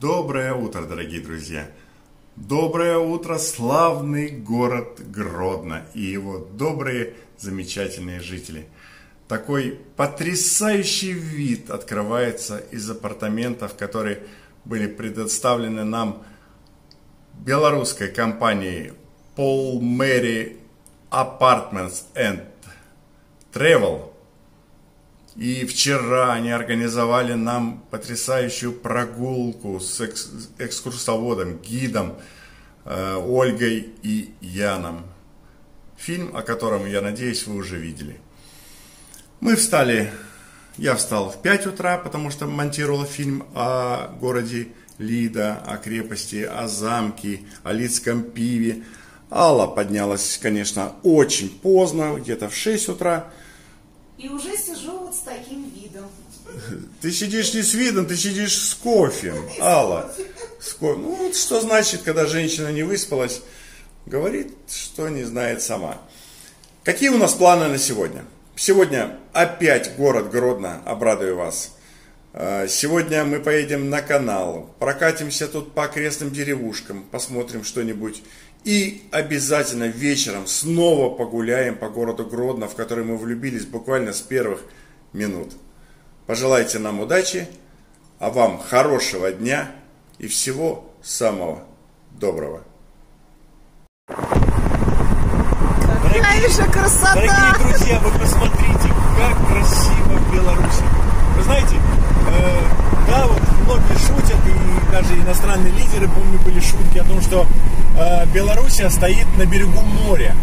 Доброе утро, дорогие друзья! Доброе утро, славный город Гродно и его добрые, замечательные жители. Такой потрясающий вид открывается из апартаментов, которые были предоставлены нам белорусской компанией Paul Mary Apartments and Travel – и вчера они организовали нам потрясающую прогулку с экскурсоводом, гидом э, Ольгой и Яном. Фильм, о котором, я надеюсь, вы уже видели. Мы встали, я встал в 5 утра, потому что монтировал фильм о городе Лида, о крепости, о замке, о Лидском пиве. Алла поднялась, конечно, очень поздно, где-то в 6 утра. И уже сижу вот с таким видом. Ты сидишь не с видом, ты сидишь с кофе, Алла. С кофе. Ну, вот что значит, когда женщина не выспалась, говорит, что не знает сама. Какие у нас планы на сегодня? Сегодня опять город Гродно, обрадую вас. А, сегодня мы поедем на канал, прокатимся тут по окрестным деревушкам, посмотрим что-нибудь и обязательно вечером снова погуляем по городу Гродно, в который мы влюбились буквально с первых минут. Пожелайте нам удачи, а вам хорошего дня и всего самого доброго. Какая же красота! Дорогие друзья, вы посмотрите, как красиво в Беларуси. Вы знаете, э, да, вот многие шутят, и даже иностранные лидеры, помню, были шутки о том, что э, Белоруссия стоит на берегу моря.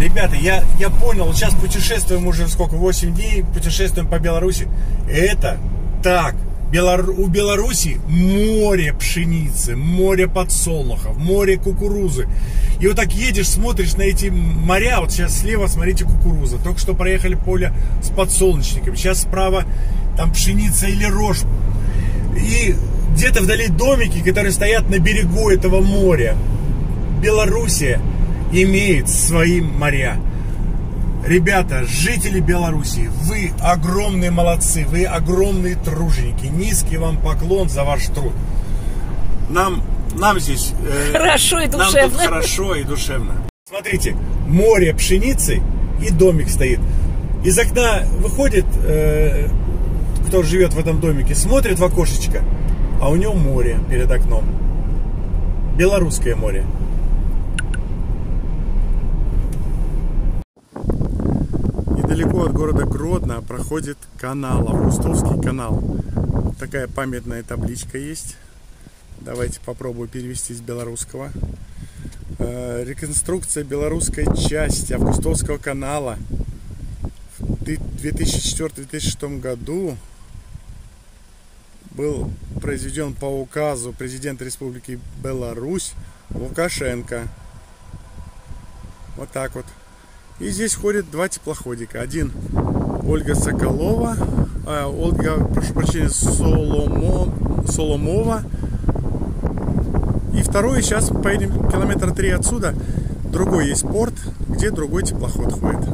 Ребята, я, я понял, сейчас путешествуем уже сколько, 8 дней, путешествуем по Беларуси. Это так. Белор... У Беларуси море пшеницы, море подсолнухов, море кукурузы. И вот так едешь, смотришь на эти моря, вот сейчас слева, смотрите, кукуруза. Только что проехали поле с подсолнечником. Сейчас справа там пшеница или рожь. И где-то вдали домики, которые стоят на берегу этого моря. Белоруссия имеет свои моря. Ребята, жители Беларуси, вы огромные молодцы, вы огромные труженики. Низкий вам поклон за ваш труд. Нам, нам здесь э, хорошо и душевно. Нам тут хорошо и душевно. Смотрите, море пшеницы и домик стоит. Из окна выходит, э, кто живет в этом домике, смотрит в окошечко, а у него море перед окном. Белорусское море. От города Гродно проходит канал, Августовский канал. Такая памятная табличка есть. Давайте попробую перевести с белорусского. Э, реконструкция белорусской части Августовского канала в 2004-2006 году был произведен по указу президента Республики Беларусь Лукашенко. Вот так вот. И здесь ходят два теплоходика. Один Ольга Соколова, э, Ольга, прошу прощения, Соломо, Соломова. И второй, сейчас поедем километр три отсюда. Другой есть порт, где другой теплоход ходит.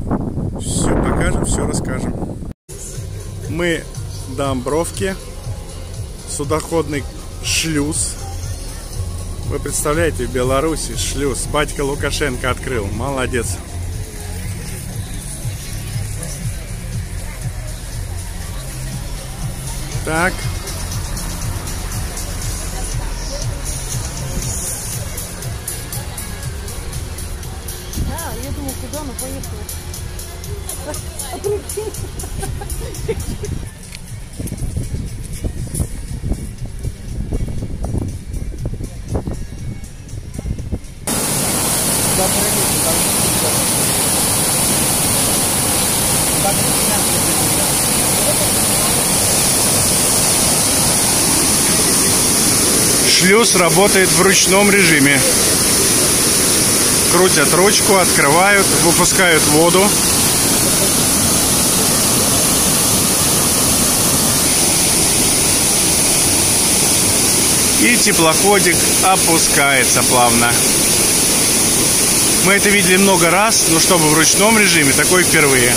Все покажем, все расскажем. Мы до Амбровки. Судоходный шлюз. Вы представляете, в Беларуси шлюз. Батька Лукашенко открыл. Молодец. Так. Да, я думал, куда она поехала. А прикинь. Шлюз работает в ручном режиме. Крутят ручку, открывают, выпускают воду. И теплоходик опускается плавно. Мы это видели много раз, но чтобы в ручном режиме, такой впервые.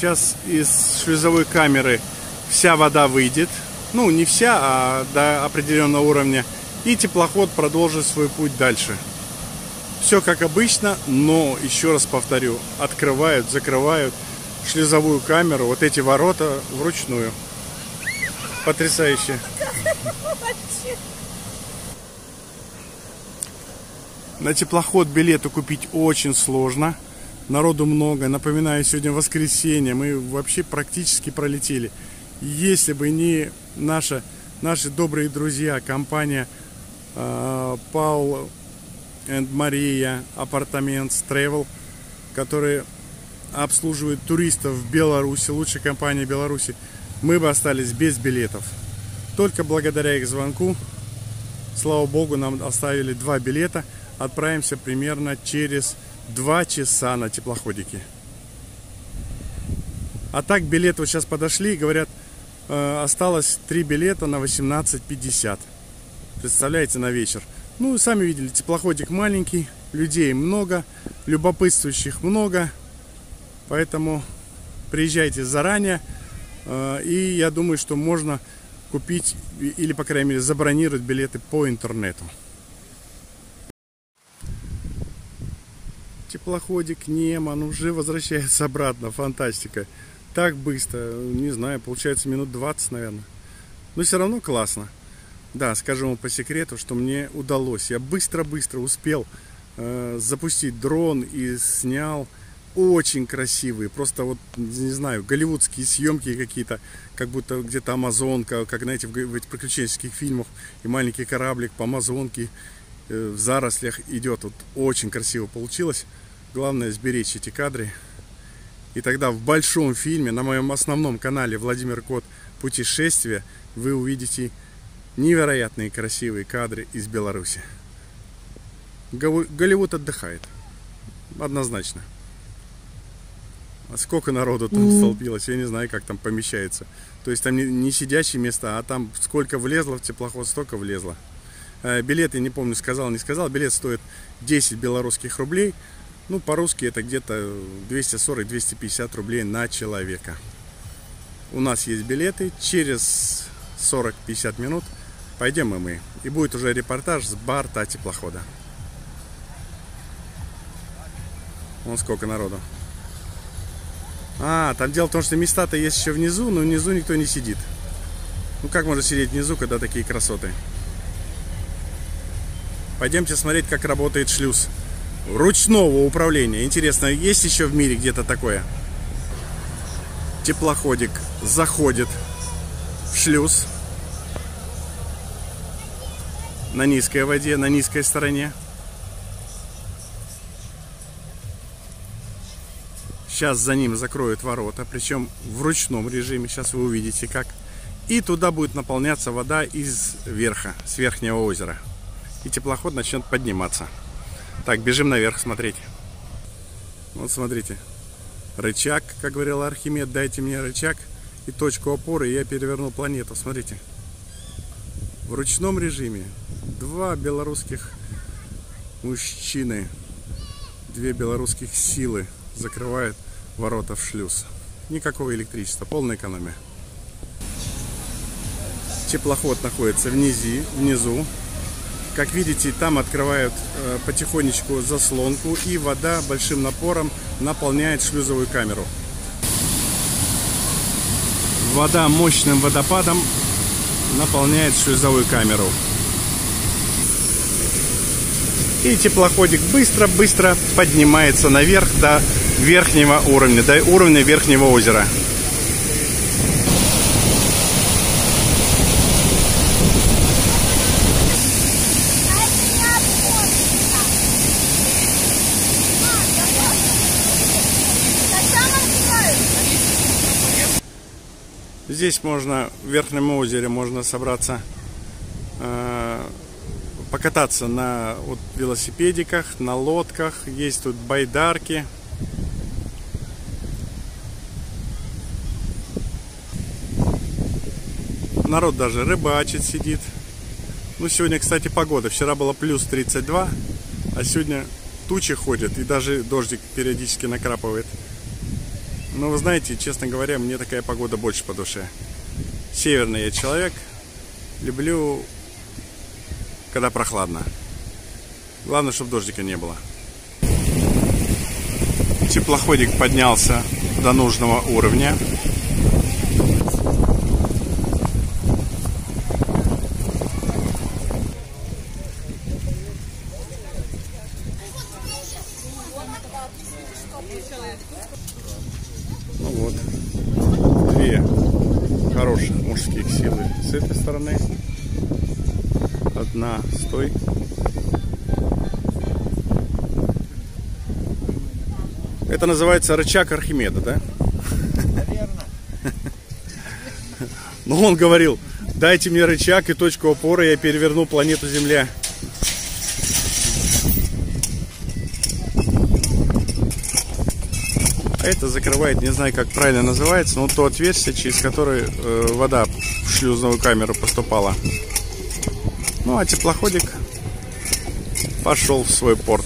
Сейчас из шлюзовой камеры вся вода выйдет. Ну, не вся, а до определенного уровня. И теплоход продолжит свой путь дальше. Все как обычно, но, еще раз повторю, открывают, закрывают шлюзовую камеру, вот эти ворота вручную. Потрясающе. На теплоход билеты купить очень сложно. Народу много. Напоминаю, сегодня воскресенье. Мы вообще практически пролетели. Если бы не наша, наши добрые друзья, компания Паул и Мария Апартаментс Travel, которые обслуживают туристов в Беларуси, лучшая компания Беларуси, мы бы остались без билетов. Только благодаря их звонку, слава богу, нам оставили два билета – отправимся примерно через 2 часа на теплоходике. А так билеты вот сейчас подошли и говорят, э, осталось 3 билета на 18.50. Представляете, на вечер. Ну, сами видели, теплоходик маленький, людей много, любопытствующих много. Поэтому приезжайте заранее. Э, и я думаю, что можно купить или, по крайней мере, забронировать билеты по интернету. Теплоходик Неман уже возвращается обратно. Фантастика. Так быстро. Не знаю, получается минут 20, наверное. Но все равно классно. Да, скажу вам по секрету, что мне удалось. Я быстро-быстро успел э, запустить дрон и снял очень красивые, просто вот, не знаю, голливудские съемки какие-то, как будто где-то Амазонка, как, знаете, в, в этих приключенческих фильмах, и маленький кораблик по Амазонке э, в зарослях идет. Вот очень красиво получилось. Главное сберечь эти кадры. И тогда в большом фильме на моем основном канале Владимир Кот Путешествия вы увидите невероятные красивые кадры из Беларуси. Голливуд отдыхает. Однозначно. А сколько народу там mm. столпилось, я не знаю, как там помещается. То есть там не, не сидящие места, а там сколько влезло в теплоход, столько влезло. Э, билеты, не помню, сказал, не сказал. Билет стоит 10 белорусских рублей. Ну, по-русски это где-то 240-250 рублей на человека. У нас есть билеты. Через 40-50 минут пойдем и мы. И будет уже репортаж с борта теплохода. Вон сколько народу. А, там дело в том, что места-то есть еще внизу, но внизу никто не сидит. Ну как можно сидеть внизу, когда такие красоты? Пойдемте смотреть, как работает шлюз ручного управления. Интересно, есть еще в мире где-то такое? Теплоходик заходит в шлюз на низкой воде, на низкой стороне. Сейчас за ним закроют ворота, причем в ручном режиме. Сейчас вы увидите как. И туда будет наполняться вода из верха, с верхнего озера. И теплоход начнет подниматься. Так, бежим наверх смотреть. Вот смотрите. Рычаг, как говорил Архимед, дайте мне рычаг и точку опоры, и я перевернул планету. Смотрите. В ручном режиме два белорусских мужчины, две белорусских силы закрывают ворота в шлюз. Никакого электричества, полная экономия. Теплоход находится внизу, внизу как видите, там открывают э, потихонечку заслонку и вода большим напором наполняет шлюзовую камеру. Вода мощным водопадом наполняет шлюзовую камеру. И теплоходик быстро-быстро поднимается наверх до верхнего уровня, до уровня верхнего озера. Здесь можно, в Верхнем озере можно собраться, э, покататься на вот, велосипедиках, на лодках. Есть тут байдарки. Народ даже рыбачит, сидит. Ну, сегодня, кстати, погода. Вчера было плюс 32, а сегодня тучи ходят и даже дождик периодически накрапывает. Но вы знаете, честно говоря, мне такая погода больше по душе. Северный я человек. Люблю, когда прохладно. Главное, чтобы дождика не было. Теплоходик поднялся до нужного уровня. Ну вот, две хороших мужских силы с этой стороны. Одна стой. Это называется рычаг Архимеда, да? Наверное. Но он говорил, дайте мне рычаг и точку опоры, я переверну планету Земля. А это закрывает, не знаю, как правильно называется, но то отверстие, через которое э, вода в шлюзовую камеру поступала. Ну, а теплоходик пошел в свой порт.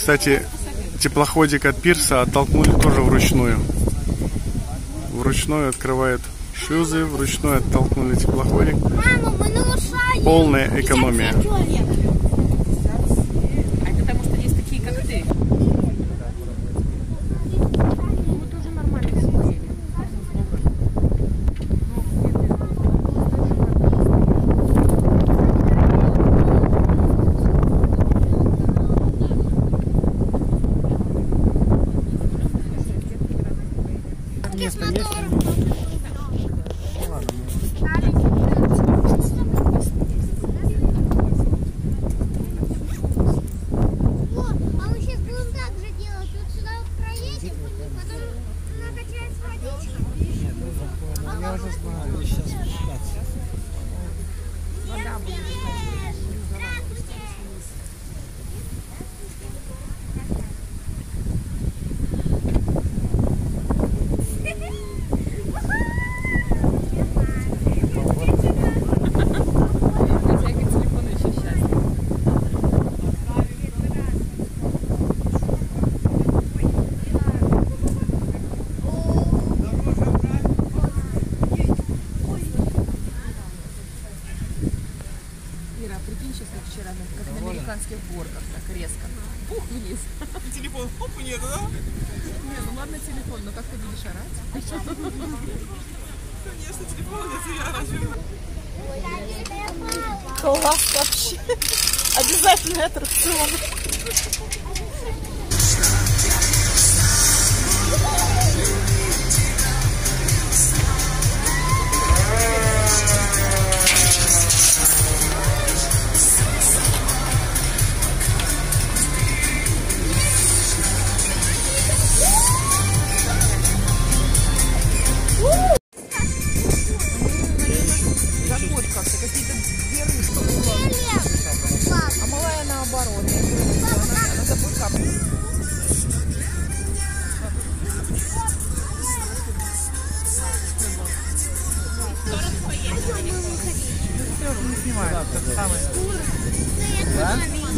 Кстати, теплоходик от пирса оттолкнули тоже вручную. Вручную открывают шлюзы, вручную оттолкнули теплоходик. Мама. Полная экономия.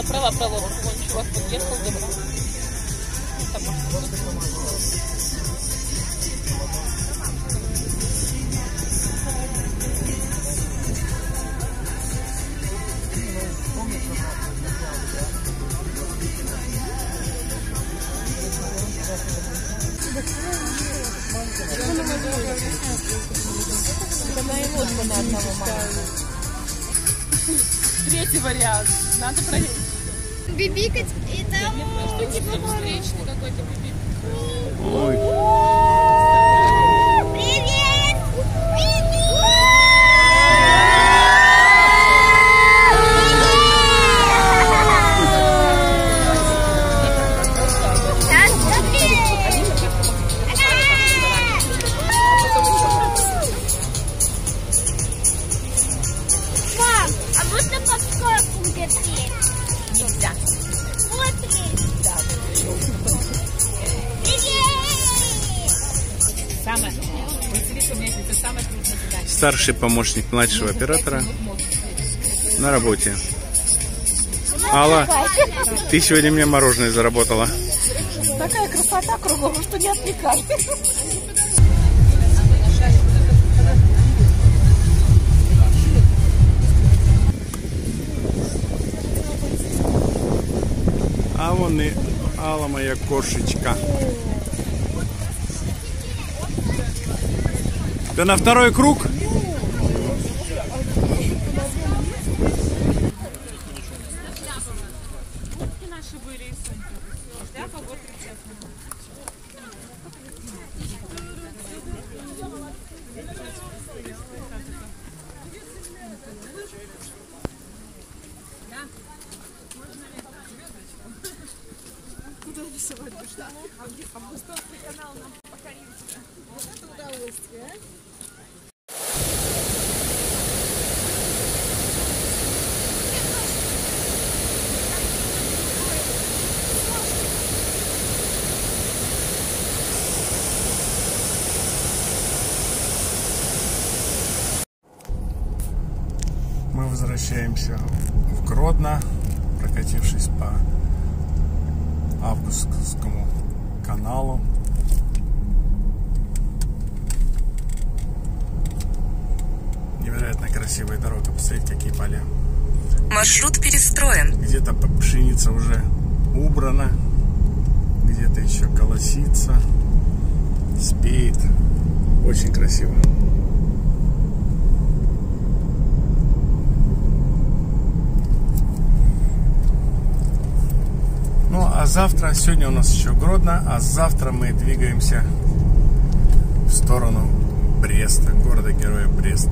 Была права пролог. Вон чувак подъехал, забрал. Третий вариант. Надо проверить. Бибикать и там типа Встречный какой-то бибик. Ой, старший помощник младшего оператора на работе. Алла, ты сегодня мне мороженое заработала. Такая красота кругом, что не отвлекай. А вон и Алла моя кошечка. Ты на второй круг? Мы возвращаемся в Гродно, прокатившись по Августовскому каналу. Невероятно красивая дорога. Посмотрите, какие поля. Маршрут перестроен. Где-то пшеница уже убрана, где-то еще колосится, спеет. Очень красиво. Ну, а завтра, сегодня у нас еще Гродно, а завтра мы двигаемся в сторону Бреста, города-героя Брест.